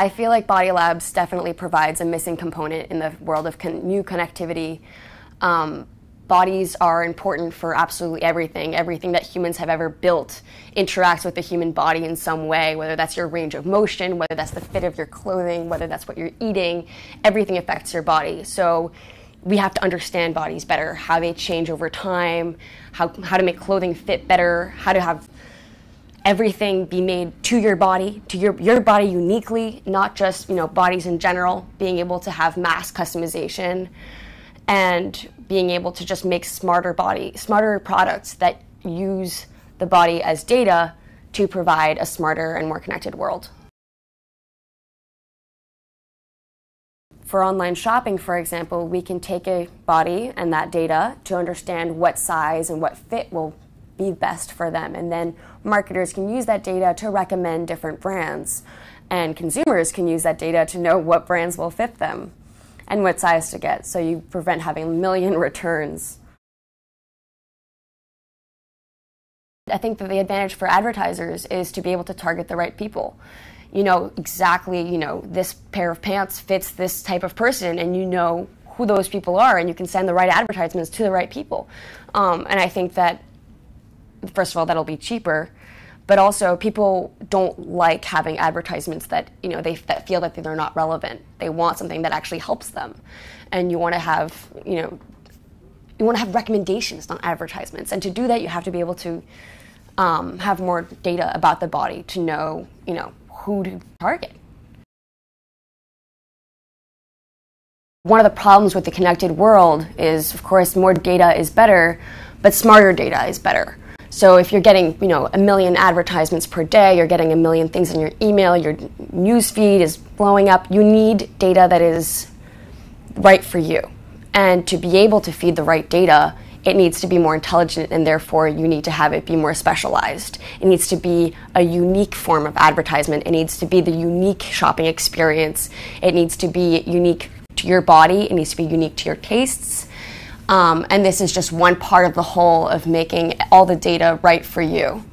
I feel like Body Labs definitely provides a missing component in the world of con- new connectivity. Um, bodies are important for absolutely everything. Everything that humans have ever built interacts with the human body in some way, whether that's your range of motion, whether that's the fit of your clothing, whether that's what you're eating. Everything affects your body. So we have to understand bodies better, how they change over time, how, how to make clothing fit better, how to have everything be made to your body, to your, your body uniquely, not just you know bodies in general, being able to have mass customization and being able to just make smarter body, smarter products that use the body as data to provide a smarter and more connected world. For online shopping, for example, we can take a body and that data to understand what size and what fit will be best for them. And then marketers can use that data to recommend different brands. And consumers can use that data to know what brands will fit them and what size to get, so you prevent having a million returns. I think that the advantage for advertisers is to be able to target the right people. You know exactly, you know, this pair of pants fits this type of person, and you know who those people are, and you can send the right advertisements to the right people. Um, and I think that, first of all, that'll be cheaper but also people don't like having advertisements that you know they that feel that they're not relevant. They want something that actually helps them, and you want to have you know you want to have recommendations, not advertisements. And to do that, you have to be able to um, have more data about the body to know you know who to target. One of the problems with the connected world is, of course, more data is better, but smarter data is better. So if you're getting, you know, a million advertisements per day, you're getting a million things in your email, your news feed is blowing up, you need data that is right for you. And to be able to feed the right data, it needs to be more intelligent and therefore you need to have it be more specialized. It needs to be a unique form of advertisement. It needs to be the unique shopping experience. It needs to be unique to your body. It needs to be unique to your tastes um, and this is just one part of the whole of making all the data right for you.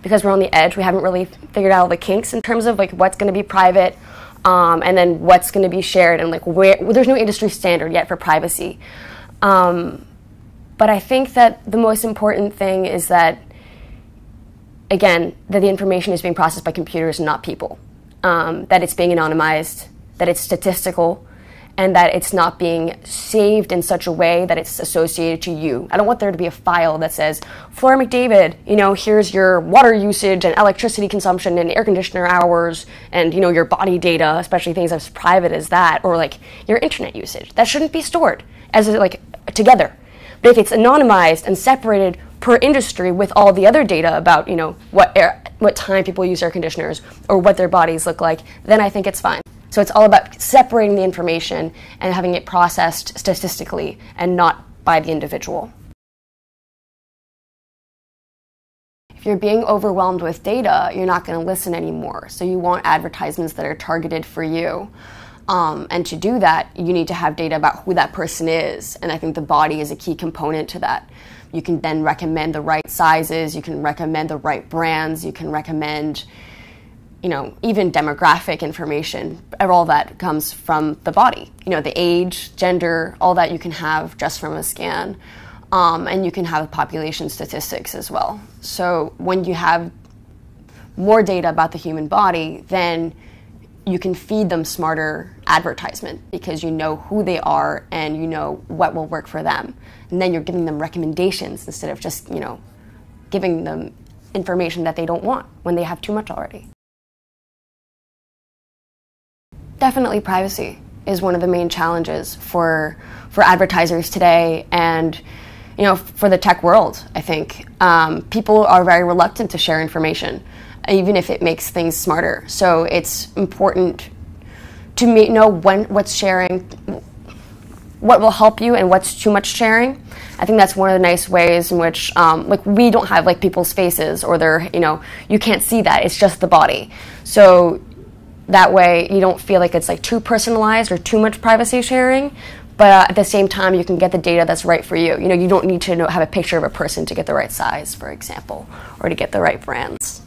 Because we're on the edge, we haven't really figured out all the kinks in terms of like what's going to be private, um, and then what's going to be shared, and like where well, there's no industry standard yet for privacy. Um, but I think that the most important thing is that, again, that the information is being processed by computers and not people. Um, that it's being anonymized, that it's statistical, and that it's not being saved in such a way that it's associated to you. I don't want there to be a file that says, Flora McDavid, you know, here's your water usage and electricity consumption and air conditioner hours and, you know, your body data, especially things as private as that, or like your internet usage. That shouldn't be stored as like together. But if it's anonymized and separated per industry with all the other data about, you know, what air, what time people use air conditioners or what their bodies look like, then I think it's fine. So it's all about separating the information and having it processed statistically and not by the individual. If you're being overwhelmed with data, you're not going to listen anymore. So you want advertisements that are targeted for you. Um, and to do that, you need to have data about who that person is. And I think the body is a key component to that. You can then recommend the right sizes, you can recommend the right brands, you can recommend you know, even demographic information, all that comes from the body. You know, the age, gender, all that you can have just from a scan. Um, and you can have population statistics as well. So when you have more data about the human body, then you can feed them smarter advertisement because you know who they are and you know what will work for them. And then you're giving them recommendations instead of just, you know, giving them information that they don't want when they have too much already. Definitely privacy is one of the main challenges for for advertisers today and you know for the tech world i think. Um, people are very reluctant to share information even if it makes things smarter. So it's important to know when what's sharing what will help you and what's too much sharing. I think that's one of the nice ways in which um, like we don't have like people's faces or their you know you can't see that. It's just the body. So that way, you don't feel like it's like too personalized or too much privacy sharing. But uh, at the same time, you can get the data that's right for you. You know, you don't need to know, have a picture of a person to get the right size, for example, or to get the right brands.